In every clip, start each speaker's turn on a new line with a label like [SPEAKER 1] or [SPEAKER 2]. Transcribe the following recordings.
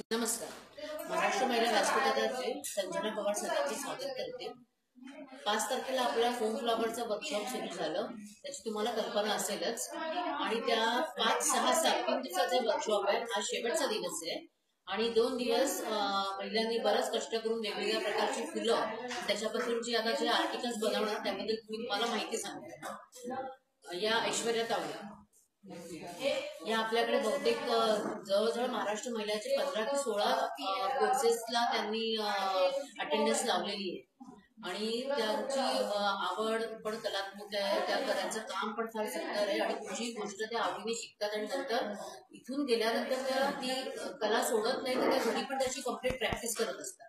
[SPEAKER 1] नमस्कार. महाराष्ट्र महिला व्यासपीठातर्फे संजना पवार सरांचे स्वागत करते. पाच तारखेला आपल्या फोम फ्लॉवरचं वर्कशॉप सुरू झालं. त्याची तुम्हाला कल्पना असेलच. आणि त्या पाच सहा सात तीन दिवसाचे वर्कशॉप आहे हा शेवटचा दिवस आहे. आणि दोन दिवस महिलांनी बरंच कष्ट करून वेगवेगळ्या प्रकारची फुलं त्याच्यापासून जी आता जे आर्टिकल्स बनवणार त्याबद्दल मी तुम्हाला माहिती सांगते या ऐश्वर्या तावडे. या आपल्याकडे बहुतेक जवळजवळ महाराष्ट्र महिलाचे पंधरा ते सोळा कोर्सेसला त्यांनी अटेंडन्स लावलेली आहे. आणि त्यांची आवड पण कलात्मक आहे त्या त्यांचं काम पण फार सुंदर आहे आणि कुठलीही गोष्ट त्या आवडीने शिकतात आणि नंतर इथून गेल्यानंतर त्या ती कला सोडत नाही तर त्या घरी पण त्याची कंप्लीट प्रॅक्टिस करत असतात.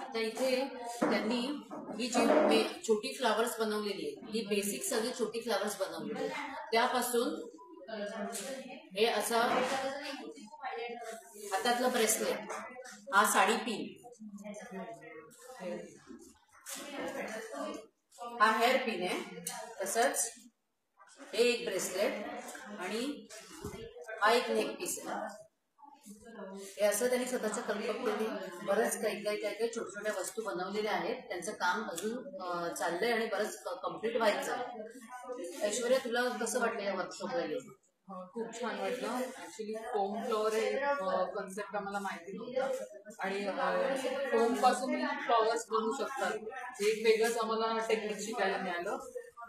[SPEAKER 1] आता इथे त्यांनी ही जी छोटी फ्लावर्स बनवलेली आहे ही बेसिक सगळी छोटी फ्लावर्स बनवलेली आहे त्यापासून हे असं हातातलं ब्रेसलेट हा साडी पिन हा हेअर पिन आहे. तसंच हे एक ब्रेसलेट आणि हा एक नेक पीस आहे. हे असं त्यांनी स्वतःच्या कल्पकतेने बरंच काही काही काही काही छोट्या छोट्या वस्तू बनवलेल्या आहेत. त्यांचं काम अजून चाललंय आणि बरंच कंप्लीट व्हायचं. ऐश्वर्या तुला कसं वाटलं या वर्कशॉपला येऊन?
[SPEAKER 2] हो, खूप छान वाटलं. ऍक्च्युली फोम फ्लॉवर हे कन्सेप्ट आम्हाला माहिती नव्हतं. आणि फोमपासून फ्लॉवर्स बनवू शकतात. हे एक वेगळंच आम्हाला टेक्निक शिकायला मिळालं.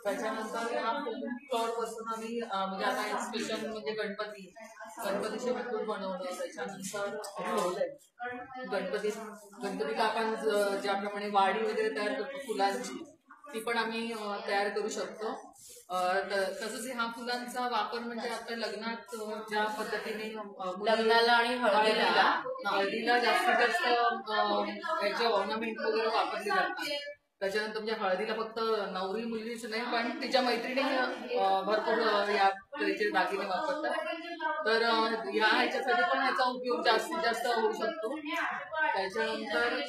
[SPEAKER 2] त्याच्यानंतरपासून आम्ही म्हणजे आता एक स्पेशल म्हणजे गणपती गणपतीचे मुकुट बनवलं त्याच्यानंतर गणपती आपण ज- ज्याप्रमाणे वाडी वगैरे तयार करतो फुलांची ती पण आम्ही तयार करू शकतो तसंच ह्या फुलांचा वापर म्हणजे आता लग्नात ज्या पद्धतीने
[SPEAKER 1] लग्नाला आणि हळदीला.
[SPEAKER 2] हळदीला जास्तीत जास्त अ, याचे ऑर्नामेंट वगैरे वापरले जातात त्याच्यानंतर म्हणजे हळदीला फक्त नवरी मुलीच नाही पण तिच्या मैत्रिणी भरपूर या तऱ्हेचे दागिने वापरतात. तर ह्या ह्याच्यासाठी पण याचा उपयोग जास्तीत जास्त होऊ शकतो. त्याच्यानंतर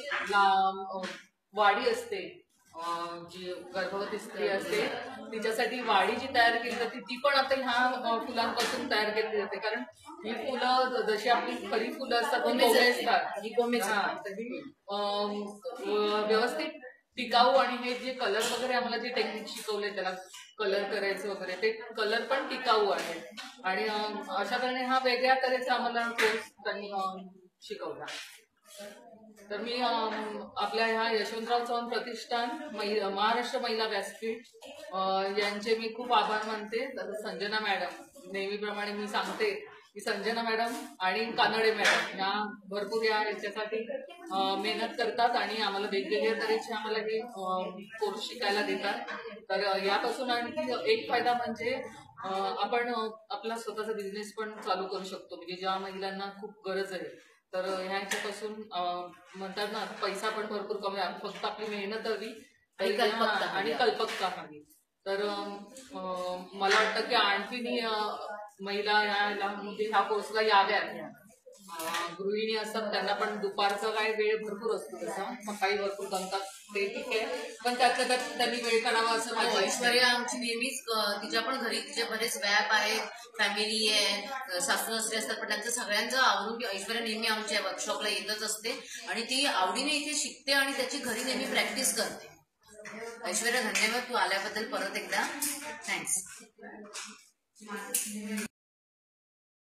[SPEAKER 2] वाडी असते. जी गर्भवती स्त्री असते तिच्यासाठी वाडी जी तयार केली जाते ती पण आता ह्या फुलांपासून तयार केली जाते. कारण ही फुलं जशी आपली खरी फुलं असतात. असतात.
[SPEAKER 1] ही
[SPEAKER 2] व्यवस्थित टिकाऊ आणि हे जे कलर वगैरे आम्हाला जे टेक्निक शिकवले त्याला कलर करायचं वगैरे ते कलर पण टिकाऊ आहे. आणि अशा तऱ्हेने हा वेगळ्या तऱ्हेचा आम्हाला कोर्स त्यांनी शिकवला. तर मी आपल्या ह्या यशवंतराव चव्हाण प्रतिष्ठान महाराष्ट्र महिला व्यासपीठ यांचे मी खूप आभार मानते. संजना मॅडम नेहमीप्रमाणे मी सांगते की संजना मॅडम आणि कानडे मॅडम ह्या भरपूर या याच्यासाठी मेहनत करतात आणि आम्हाला वेगवेगळ्या तऱ्हेचे आम्हाला हे कोर्स शिकायला देतात. तर यापासून आणखी एक फायदा म्हणजे आपण आपला स्वतःचा बिझनेस पण चालू करू शकतो. म्हणजे ज्या महिलांना खूप गरज आहे तर ह्या ह्याच्यापासून म्हणतात ना पैसा पण भरपूर कमी फक्त आपली मेहनत हवी
[SPEAKER 1] आणि कल्पकता हवी.
[SPEAKER 2] तर मला वाटतं की आणखीन महिला ह्या म्हणजे ह्या कोर्सला याव्यात. गृहिणी असतात त्यांना पण दुपारचा काय वेळ भरपूर असतो तसा. सकाळी भरपूर जमतात ते ठीक आहे. पण त्यातल्या त्यात त्यांनी वेळ करावा असं माझं.
[SPEAKER 1] ऐश्वर्या आमची नेहमीच तिच्या पण घरी तिचे बरेच व्याप आहेत. फॅमिली आहे सासू सासरे असतात पण त्यांचं सगळ्यांचं आवडून ती ऐश्वर्या नेहमी आमच्या वर्कशॉपला येतच असते. आणि ती आवडीने इथे शिकते आणि त्याची घरी नेहमी प्रॅक्टिस करते. ऐश्वर्या धन्यवाद. तू आल्याबद्दल परत एकदा. थँक्स